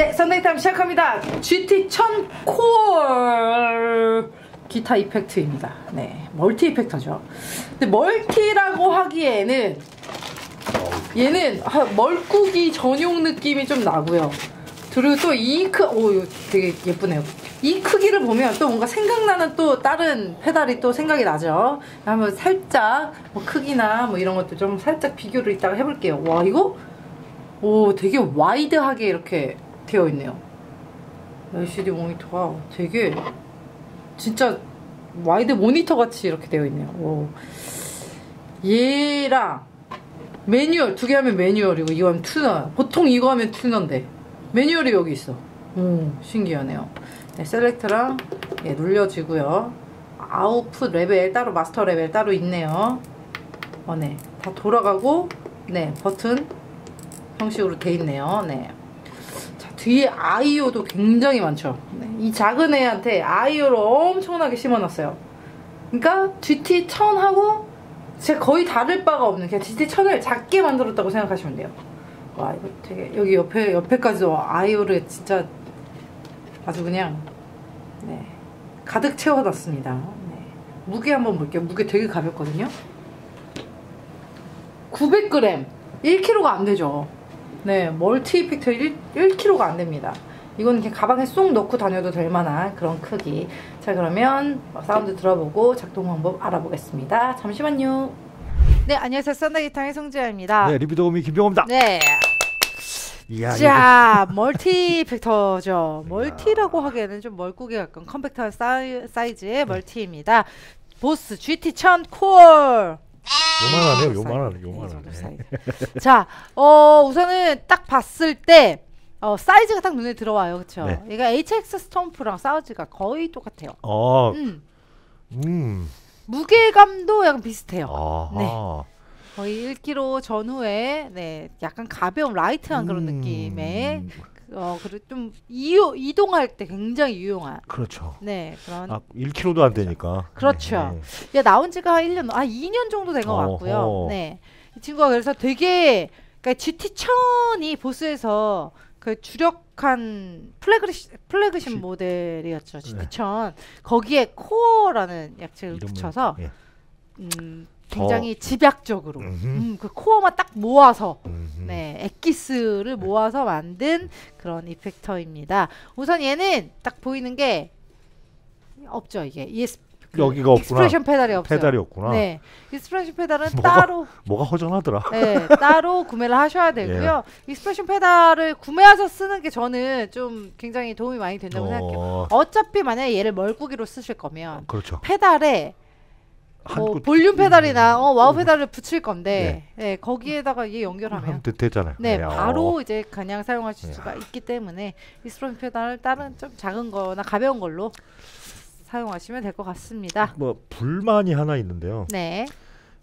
네, Sunday Gear Times 시작합니다. GT1000 콜 기타 이펙트입니다. 네, 멀티 effector죠. 근데 멀티라고 하기에는 얘는 아, 멀꾹이 전용 느낌이 좀 나고요. 그리고 또 이 크, 오, 되게 예쁘네요. 이 크기를 보면 또 뭔가 생각나는 또 다른 페달이 또 생각이 나죠. 한번 살짝 뭐 크기나 뭐 이런 것도 좀 살짝 비교를 이따가 해볼게요. 와, 이거? 오, 되게 wide하게 이렇게 되어 있네요. LCD 모니터가 되게 진짜 wide 모니터 같이 이렇게 되어 있네요. 오. 얘랑 매뉴얼 두 개 하면 매뉴얼이고 이거 하면 튜너. 보통 이거 하면 튜너인데 매뉴얼이 여기 있어. 오, 신기하네요. 네, select랑 예, 눌려지고요. output level 따로 master level 따로 있네요. 어, 네. 다 돌아가고 네, 버튼 형식으로 돼 있네요. 네. 자, 뒤에 아이오도 굉장히 많죠. 네, 이 작은 애한테 아이오를 엄청나게 심어놨어요. 그러니까 GT1000하고 제가 거의 다를 바가 없는 그냥 GT1000을 작게 만들었다고 생각하시면 돼요. 와 이거 되게 여기 옆에 옆에까지도 아이오를 진짜 아주 그냥 네, 가득 채워놨습니다. 네. 무게 한번 볼게요. 무게 되게 가볍거든요. 900g, 1kg가 안 되죠. 네, 멀티 effector 1, 1kg가 안 됩니다. 이거는 그냥 가방에 쏙 넣고 다녀도 될 만한 그런 크기. 자, 그러면 사운드 들어보고 작동 방법 알아보겠습니다. 잠시만요. 네, 안녕하세요. Sunday Gear Times의 송지아입니다. 네, 리뷰 도우미 김병호입니다. 네. 이야, 자, 멀티 effector죠. 멀티라고 하기에는 좀 멀꾹에 가까운 컴팩트한 사이, 사이즈의 멀티입니다. Boss GT1000 Core. 요만하네요. 요만하네. 요만하네. 자, 어, 우선은 딱 봤을 때 어, 사이즈가 딱 눈에 들어와요. 그렇죠? 네. 얘가 HX Stomp랑 사이즈가 거의 똑같아요. 어, 음. 음. 무게감도 약간 비슷해요. 아하. 네. 거의 1kg 전후에 네, 약간 가벼운 light한 그런 음, 느낌의 어, 그리고 좀 이유, 이동할 때 굉장히 유용한 그렇죠. 네, 그런 아, 1kg도 안 되니까. 그렇죠. 네. 야, 나온 지가 한 1년, 아, 2년 정도 된 것 같고요. 네. 이 친구가 그래서 되게, 그러니까 GT1000이 Boss에서 그 주력한 flagship, flagship 시- 모델이었죠. 네. GT1000. 거기에 Core라는 약칭을 붙여서, 예. 음, 더- 굉장히 집약적으로. 음, 그 core만 딱 모아서, 음흠. 네, 엑기스를 모아서 만든 그런 effector입니다. 우선 얘는 딱 보이는 게 없죠, 이게. ES, 그 여기가 없구나. expression 페달이 없어요. 페달이 없구나. 네, expression 페달은 뭐가- 따로 뭐가 허전하더라. 네, 따로 구매를 하셔야 되고요. 예. expression 페달을 구매해서 쓰는 게 저는 좀 굉장히 도움이 많이 된다고 생각해요. 어, 어차피 만약에 얘를 멀꾹이로 쓰실 거면 그렇죠. 페달에 한 뭐 끗- 볼륨 페달이나 어, wah 페달을 붙일 건데 네, 거기에다가 얘 연결하면 되- 되잖아요. 네, 네, 바로 어. 이제 그냥 사용하실 네. 수가 있기 때문에 expression 페달을 다른 좀 작은 거나 가벼운 걸로 사용하시면 될 것 같습니다. 뭐 불만이 하나 있는데요. 네,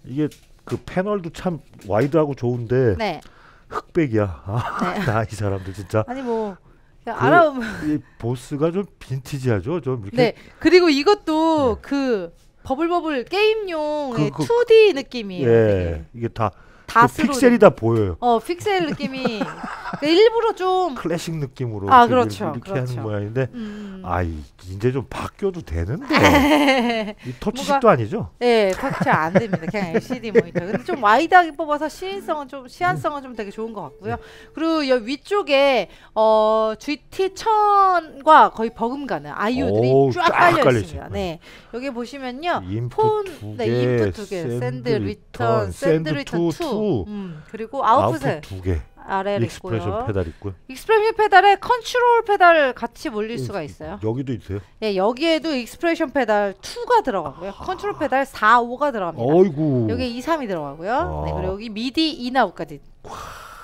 이게 그 패널도 참 wide하고 좋은데 네, 흑백이야. 아, 네. 나이 사람들 진짜 아니 뭐 그- 알아보면 이 Boss가 좀 빈티지하죠. 좀 이렇게 네 그리고 이것도 그 버블버블 게임용의 그- 그- 2D 느낌이에요. 예, 되게. 이게 다그 dot으로 픽셀이 다 보여요. 어 픽셀 느낌이 그러니까 일부러 좀 클래식 느낌으로 아, 그렇죠, 이렇게 그렇죠. 하는 모양인데 음, 아 이 이제 좀 바뀌어도 되는데 이 터치식도 아니죠? 네, 터치 안 됩니다. 그냥 LCD 모니터. 근데 좀 wide하게 뽑아서 시인성은 좀 시안성은 좀 되게 좋은 것 같고요. 그리고 여기 위쪽에 어 GT1000과 거의 버금가는 IO들이 오우, 쫙쫙 깔려 깔려 있습니다. 네, 여기 보시면요. input 폰, 두 네, 개, input 두 개, send return, send return 2, two, 음, 그리고 아웃풋에 아웃풋 두 개, 아래에 expression 있고요. 페달 있고요. expression 페달에 컨트롤 페달 같이 물릴 수가 있어요. 여기도 있어요. 네, 여기에도 expression 페달 2가 들어가고요. 컨트롤 페달 4, 5가 들어갑니다. 어이구. 여기 2, 3이 들어가고요. 아. 네, 그리고 여기 MIDI in out까지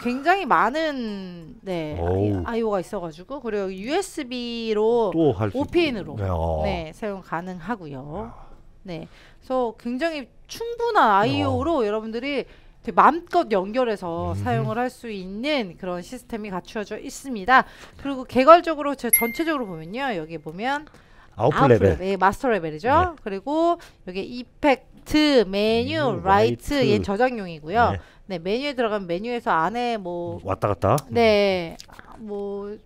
굉장히 많은 네 어우. IO가 있어가지고 그리고 USB로 또할 수. 5핀으로 네, 어. 네 사용 가능하고요. 네, 그래서 굉장히 충분한 IO로 여러분들이 되게 마음껏 연결해서 음. 사용을 할 수 있는 그런 시스템이 갖추어져 있습니다. 그리고 개괄적으로 제 전체적으로 보면요, 여기 보면 output level. 네, master level이죠. 그리고 여기 effect, 메뉴, write, write. 얘는 저장용이고요. 네. 네, 메뉴에 들어가면 메뉴에서 안에 뭐 왔다 갔다. 네, 뭐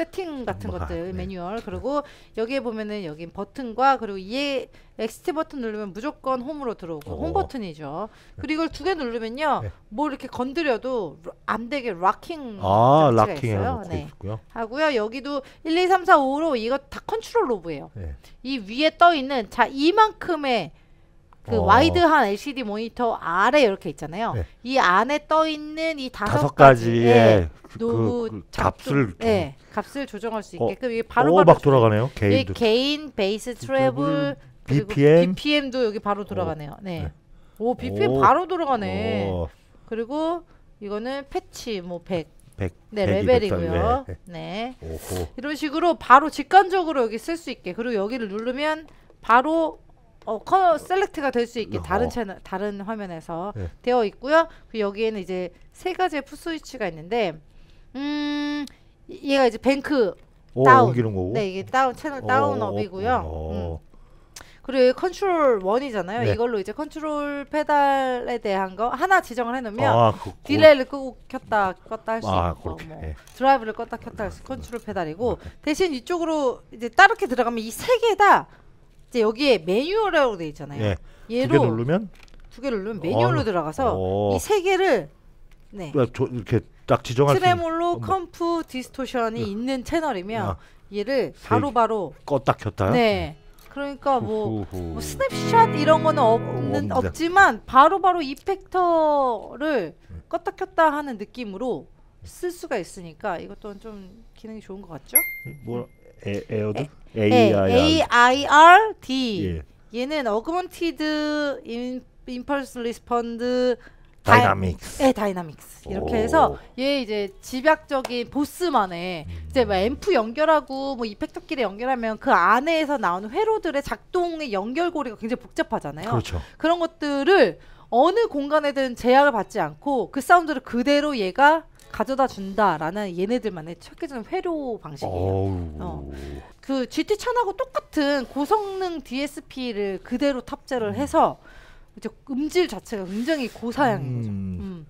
세팅 같은 뭐, 것들 네. 매뉴얼 그리고 여기에 보면은 여기 버튼과 그리고 이에 exit 버튼 누르면 무조건 홈으로 들어오고 어. 홈 버튼이죠. 그리고 이걸 두 개 누르면요 네. 뭐 이렇게 건드려도 안 되게 locking 아 locking 있어요. 네. 있고요. 하고요 여기도 1, 2, 3, 4, 5로 이거 다 컨트롤 knob예요. 네. 이 위에 떠 있는 자 이만큼의 그 어. 와이드한 LCD 모니터 아래 이렇게 있잖아요. 네. 이 안에 떠 있는 이 다섯, 다섯 가지의 가지의 그, 그, 그 작동- 값을 네, 값을 조정할 수 어, 있게끔 이게 바로 오, 바로 막 돌아가네요. 이 gain도. gain, bass, treble, BPM. BPM도 여기 바로 돌아가네요. 네. 네. 오, BPM 오. 바로 돌아가네. 어, 그리고 이거는 패치 뭐 100. 100, 네, 100, 레벨이고요. 200, 네. 오호. 이런 식으로 바로 직관적으로 여기 쓸 수 있게 그리고 여기를 누르면 바로 어, 커 select가 될 수 있게 어. 다른 채널 다른 화면에서 네. 되어 있고요. 그리고 여기에는 이제 세 가지의 foot 스위치가 있는데 음 얘가 이제 bank 오, down. 옮기는 거고. 네 이게 down 채널 down up이고요. 어, 음. 그리고 여기 컨트롤 one이잖아요. 네. 이걸로 이제 컨트롤 페달에 대한 거 하나 지정을 해놓으면 아, 그, 그, delay를 끄고 켰다 껐다 할수 아, 있고 그렇게. 뭐 예. 드라이브를 껐다 켰다 할 수 컨트롤 페달이고 대신 이쪽으로 이제 다르게 들어가면 이 세 개 다 이제 여기에 매뉴얼이라고 돼 있잖아요. 예. 얘로 두 개 누르면 두 개를 누르면 매뉴얼로 어, 들어가서 어. 이세 개를 네 조, 이렇게 딱 지정할 수 트레몰로, 뭐. comp, distortion이 있는 채널이면 아, 얘를 세 바로 바로 껐다 켰다. 네 그러니까 뭐. 뭐 스냅샷 이런 거는 없는 없는데. 없지만 바로 바로 이펙터를 껐다 켰다 하는 느낌으로 쓸 수가 있으니까 이것도 좀 기능이 좋은 것 같죠? 뭐 에, AIRD? 네, AIRD 예. 얘는 augmented 인 impulse response dynamics. 네, dynamics 이렇게 오. 해서 얘 이제 집약적인 보스만의 음. 이제 뭐 앰프 연결하고 뭐 이펙터끼리 연결하면 그 안에서 나오는 회로들의 작동의 연결고리가 굉장히 복잡하잖아요. 그렇죠. 그런 것들을 어느 공간에든 제약을 받지 않고 그 사운드를 그대로 얘가 가져다 준다라는 얘네들만의 체계적인 회로 방식이에요. 어. 그 GT 1000하고 똑같은 고성능 DSP를 그대로 탑재를 해서 이제 음질 자체가 굉장히 고사양인 거죠. 음. 음.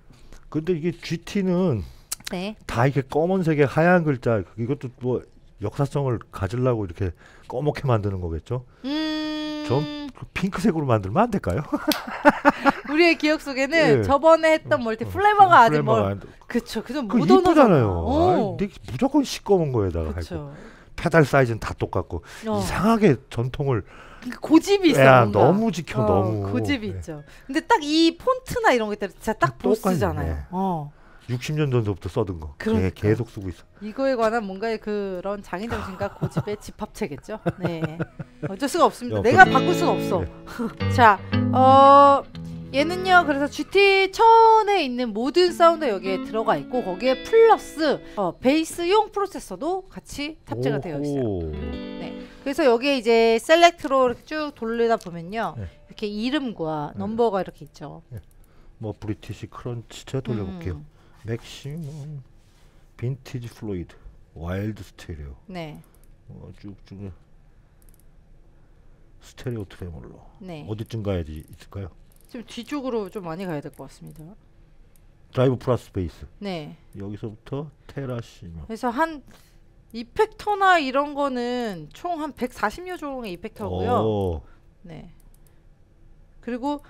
근데 이게 GT는 네. 다 이렇게 검은색에 하얀 글자 이것도 뭐 역사성을 가지려고 이렇게 검게 만드는 거겠죠? 음. 전 그 핑크색으로 만들면 안 될까요? 우리의 기억 속에는 예. 저번에 했던 multi flavor가 아주 flavor가 뭘 안- 그쵸 그좀. 이쁘잖아요. 어. 무조건 시꺼먼 거에다가 하고 그쵸. 페달 사이즈는 다 똑같고 어. 이상하게 전통을 그 고집이 있어. 야 뭔가. 너무 지켜 어, 너무 고집이 네. 있죠. 근데 딱 이 폰트나 이런 것들 진짜 딱. 보스잖아요. 어. 60년 전부터 써둔 거 계- 그러니까. 계속 쓰고 있어. 이거에 관한 뭔가의 그런 장인 정신과 고집의 집합체겠죠. 네. 어쩔 수가 없습니다. 야, 내가 그- 바꿀 수는 없어. 자, 어 얘는요. 그래서 GT 1000에 있는 모든 사운드 여기에 들어가 있고 거기에 플러스 어, 베이스용 프로세서도 같이 탑재가 되어 있어요. 그래서 여기에 이제 select로 이렇게 쭉 돌리다 보면요. 네. 이렇게 이름과 네. 넘버가 이렇게 있죠. 뭐 British crunch 제가 돌려볼게요. 음, maximum vintage Floyd wild stereo 네. 어, 쭉쭉 stereo tremolo 네. 어디쯤 가야지 있을까요? 지금 뒤쪽으로 좀 많이 가야 될 것 같습니다. drive plus bass 네. 여기서부터 테라시며 그래서 한 이펙터나 이런 거는 총 한 140여 종의 이펙터고요. 오, 네. 그리고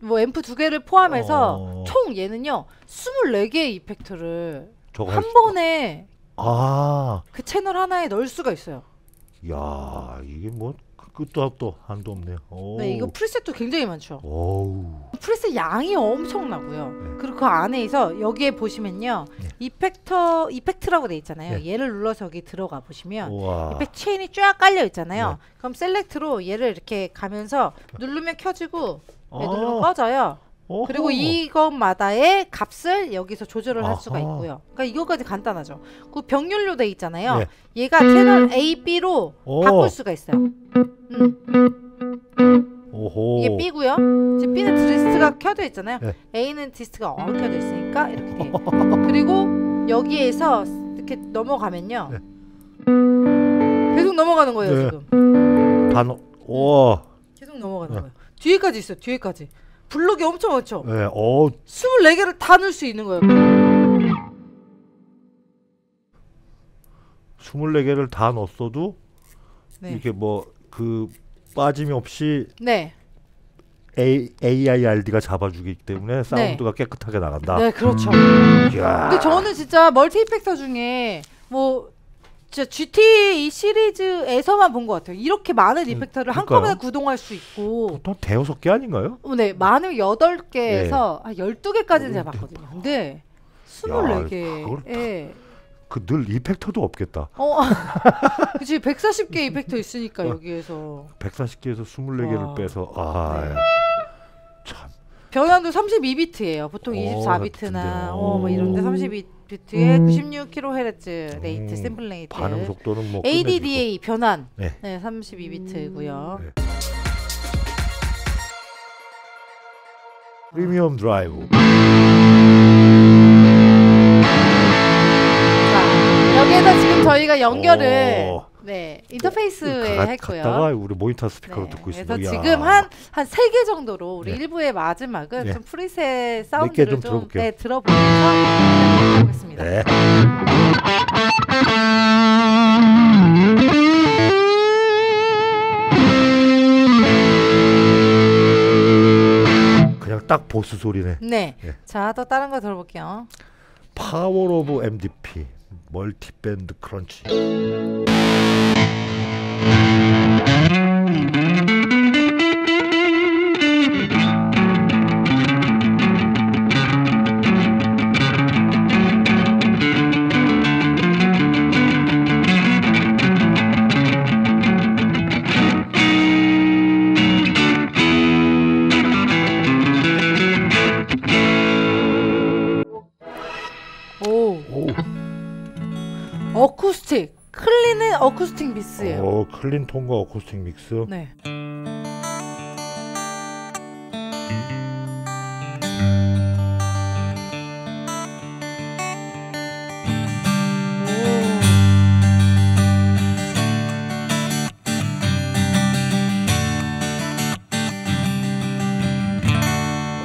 뭐 앰프 두 개를 포함해서 어. 총 얘는요 24개의 이펙터를 한 수- 번에 아, 그 채널 하나에 넣을 수가 있어요. 야 이게 뭐 그- 끝도 앞도 한도 없네요. 오. 네, 이거 preset도 굉장히 많죠. 오우. preset 양이 엄청나고요. 네. 그리고 그 안에서 여기에 보시면요 네. 이펙터 effect라고 돼 있잖아요. 네. 얘를 눌러서 여기 들어가 보시면 우와. 이펙 체인이 쫙 깔려 있잖아요. 네. 그럼 select로 얘를 이렇게 가면서 누르면 켜지고 네, 누르면 아, 꺼져요. 어허. 그리고 이것마다의 값을 여기서 조절을 할 수가 아하. 있고요. 그러니까 이거까지 간단하죠. 그 병렬로 돼 있잖아요. 네. 얘가 채널 A, B로 오. 바꿀 수가 있어요. 음, 오호. 이게 B고요. 지금 B는 dist가 켜져 있잖아요. 네. A는 dist가 안 켜져 있으니까 이렇게 돼요. 그리고 여기에서 이렇게 넘어가면요. 네. 계속 넘어가는 거예요, 네. 지금. 단 오. 계속 넘어가는 네. 거예요. 뒤에까지 있어요. 뒤에까지. 블록이 엄청 많죠. 네. 어 24개를 다 넣을 수 있는 거예요. 24개를 다 넣었어도 네. 이렇게 뭐 그 빠짐이 없이 네. A, AIRD가 잡아주기 때문에 사운드가 깨끗하게 나간다. 네, 그렇죠. 이야. 근데 저는 진짜 멀티 이펙터 중에 뭐 진짜 GT 이 시리즈에서만 본 것 같아요. 이렇게 많은 이펙터를 그러니까요. 한꺼번에 구동할 수 있고 보통 대여섯 개 아닌가요? 어, 네, 많으면 8개에서 한 12개까지는 제가 어, 봤거든요. 근데 그걸 24개에 그늘 이펙터도 없겠다. 어, 그치 140개 이펙터 있으니까 여기에서 140개에서 24개를 와. 빼서 아 네. 참. 변환도 32비트예요. 보통 어, 24비트나 같은데요. 어, 뭐 이런데 32비트에 96kHz rate 음, sample rate 반응 속도는 뭐. ADDA 변환 네. 네, 32비트고요. 네. premium drive. 자, 여기에서 지금 저희가 연결을 인터페이스에 가- 했고요. 갔다가 우리 모니터 스피커로 네, 듣고 있습니다. 그래서. 지금 한 한 세 개 정도로 우리 네. 일부의 마지막은 네. 좀 preset 개 사운드를 좀 좀, 들어볼게요. 네, 들어보면서 해보겠습니다. 네. 그냥 딱 보스 소리네. 네. 네. 자, 또 다른 거 들어볼게요. 파워 오브 MDP 멀티 밴드 크런치. 오, 미스예요. 어, 클린 톤과 어쿠스틱 믹스. 네.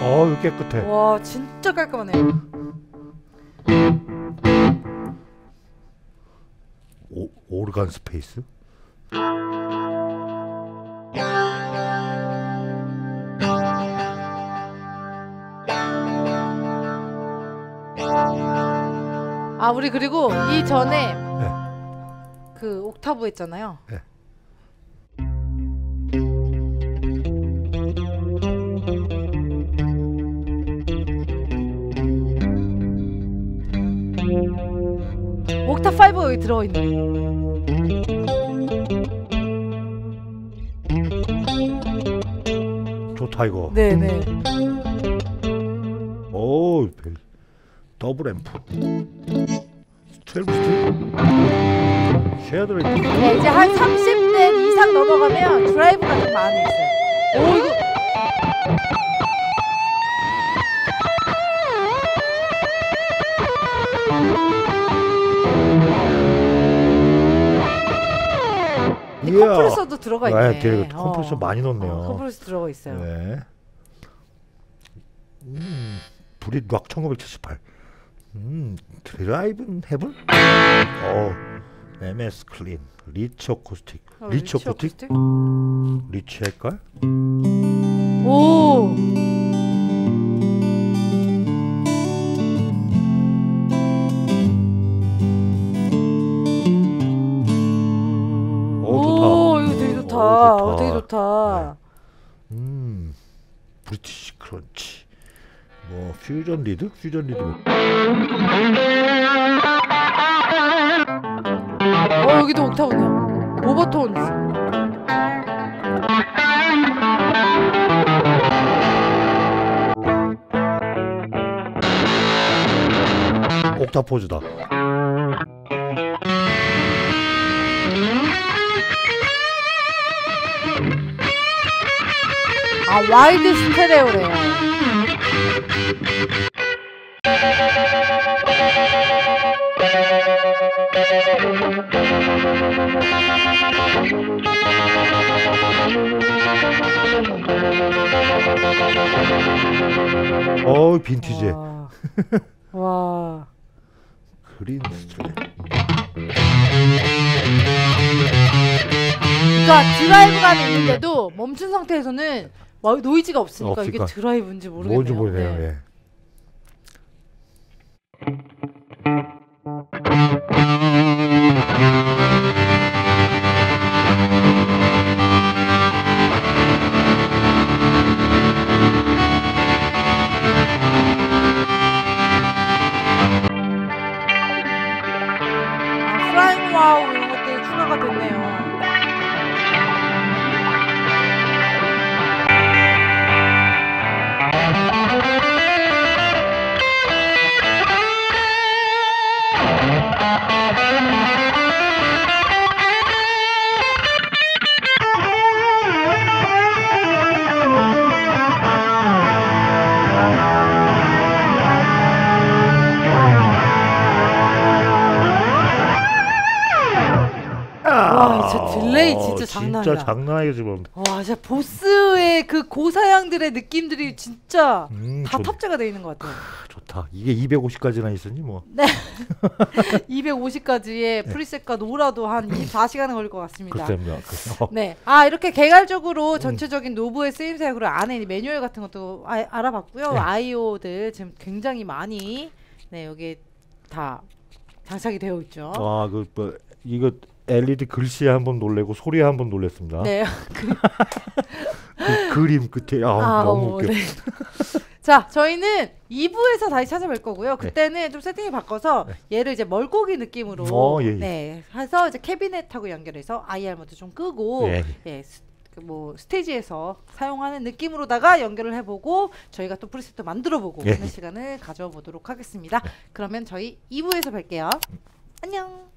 어, 깨끗해. 오. 와, 진짜 깔끔하네요. 오, 오르간 스페이스. 아, 우리 그리고 이 전에 네. 그 옥타브 했잖아요. 네. 옥타 5 여기 들어 있네. 좋다 이거. 네, 네. 오, 벨- 더블 앰프. 12 스틱. 쉐어드 레이트. 네, 이제 한 30대 이상 넘어가면 드라이브가 좀 많이 있어요. 오, 이거 이 컴프레서도 들어가 있네. 네, 되게 컴프레서 많이 넣었네요. 어, 컴프레서 들어가 있어요. 네. 음, Brit Rock 1978. 음, 드라이브는 heaven? 어, MS Clean, Rich Acoustic, 어, Rich Acoustic, Rich? 오. 오, 좋다. 좋다. 음, 브리티시 크런치. 뭐 퓨전 리드? 퓨전 리드. 어, 여기도 옥타브네요. 오버톤. 옥타포즈다. 아, 와이드 스테레오래요. 어, 빈티지. 와. 와. 그린 스트랩. 그러니까 드라이브감이 있는데도 멈춘 상태에서는 와, 노이즈가 없으니까 이게 없으니까. 드라이브인지 모르겠네요. 뭔지 모르네요. 네. 예. Delay 진짜 장난. 진짜 장난 아니게 지금. 와, 진짜 Boss의 그 고사양들의 느낌들이 진짜 음, 다 좋- 탑재가 돼 있는 것 같아요. 좋다. 이게 250까지나 있으니 뭐. 250까지의 preset과 놀아도 한 24시간은 걸릴 것 같습니다. 글쎄요. 그- 어, 네. 아, 이렇게 개괄적으로 전체적인 knob의 쓰임새 그리고 안에 매뉴얼 같은 것도 아, 알아봤고요. 네. I/O들 지금 굉장히 많이 네, 여기 다 장착이 되어 있죠. 아, 그 뭐, 이거 LED 글씨에 한 번 놀래고 소리에 한 번 놀랬습니다. 네. 그 그림 끝에 아, 아, 너무 어, 웃겨. 네. 자, 저희는 2부에서 다시 찾아뵐 거고요. 그때는 좀 세팅을 바꿔서 얘를 이제 멀고기 느낌으로 어, 예, 예. 네, 해서 이제 캐비넷하고 연결해서 IR mode 좀 끄고 예. 예, 스, 그뭐 스테이지에서 사용하는 느낌으로다가 연결을 해보고 저희가 또 preset도 만들어보고 예. 하는 시간을 가져보도록 하겠습니다. 그러면 저희 2부에서 뵐게요. 안녕.